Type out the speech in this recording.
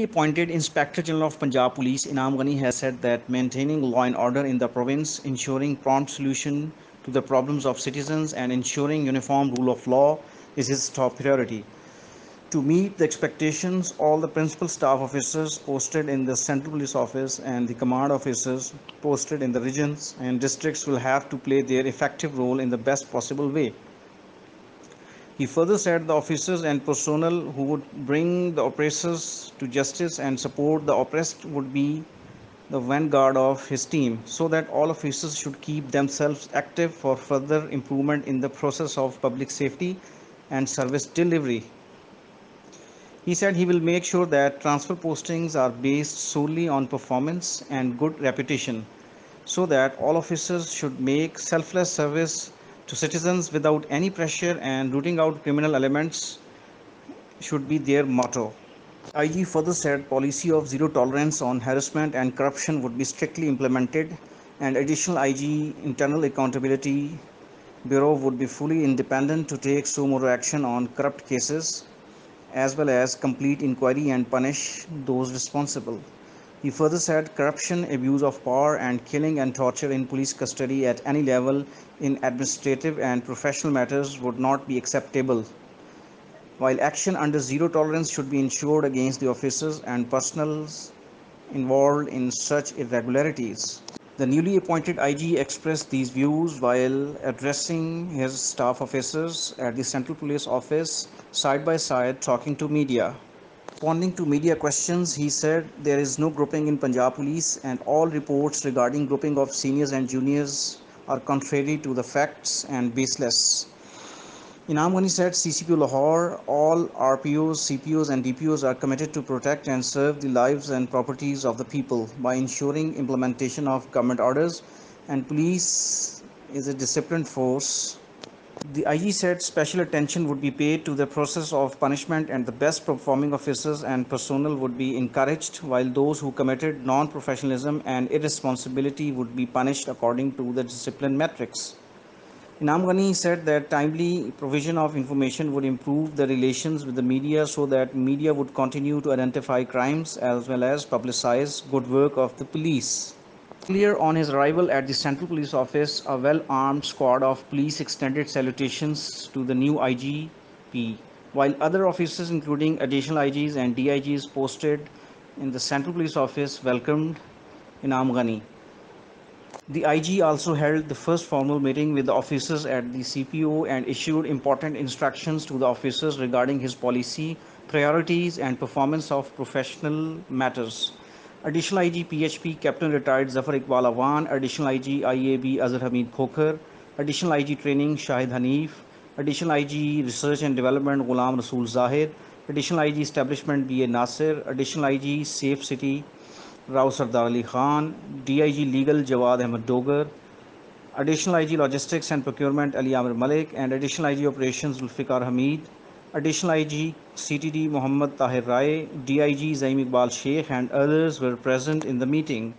The appointed Inspector General of Punjab Police Inam Ghani has said that maintaining law and order in the province, ensuring prompt solution to the problems of citizens and ensuring uniform rule of law is his top priority. To meet the expectations, all the principal staff officers posted in the Central Police Office and the command officers posted in the regions and districts will have to play their effective role in the best possible way. He further said the officers and personnel who would bring the oppressors to justice and support the oppressed would be the vanguard of his team, so that all officers should keep themselves active for further improvement in the process of public safety and service delivery. He said he will make sure that transfer postings are based solely on performance and good reputation, so that all officers should make selfless service to citizens without any pressure and rooting out criminal elements should be their motto. IG further said policy of zero tolerance on harassment and corruption would be strictly implemented and additional IG internal accountability bureau would be fully independent to take summary action on corrupt cases as well as complete inquiry and punish those responsible. He further said corruption, abuse of power, and killing and torture in police custody at any level in administrative and professional matters would not be acceptable. While action under zero tolerance should be ensured against the officers and personals involved in such irregularities. The newly appointed IG expressed these views while addressing his staff officers at the Central Police Office side by side talking to media. Responding to media questions, he said there is no grouping in Punjab Police and all reports regarding grouping of seniors and juniors are contrary to the facts and baseless. Inam Ghani said CCP Lahore, all RPOs, CPOs and DPOs are committed to protect and serve the lives and properties of the people by ensuring implementation of government orders and police is a disciplined force the IG said special attention would be paid to the process of punishment and the best performing officers and personnel would be encouraged while those who committed non-professionalism and irresponsibility would be punished according to the discipline metrics. Inam said that timely provision of information would improve the relations with the media so that media would continue to identify crimes as well as publicize good work of the police. Earlier on his arrival at the Central Police Office, a well-armed squad of police extended salutations to the new IGP, while other officers including additional IGs and DIGs posted in the Central Police Office welcomed Inam Ghani. The IG also held the first formal meeting with the officers at the CPO and issued important instructions to the officers regarding his policy, priorities and performance of professional matters. Additional IG PHP captain retired Zafar Iqbal Awan additional IG IAB Azhar Hamid Khokhar additional IG training Shahid Hanif additional IG research and development Ghulam Rasool Zahid additional IG establishment B A Nasir additional IG safe city Rao Sardar Ali Khan DIG legal Jawad Ahmad Dogar additional IG logistics and procurement Ali Aamir Malik and additional IG operations Zulfiqar Hamid Additional IG CTD Muhammad Tahir Rai, DIG Zaim Iqbal Sheikh and others were present in the meeting.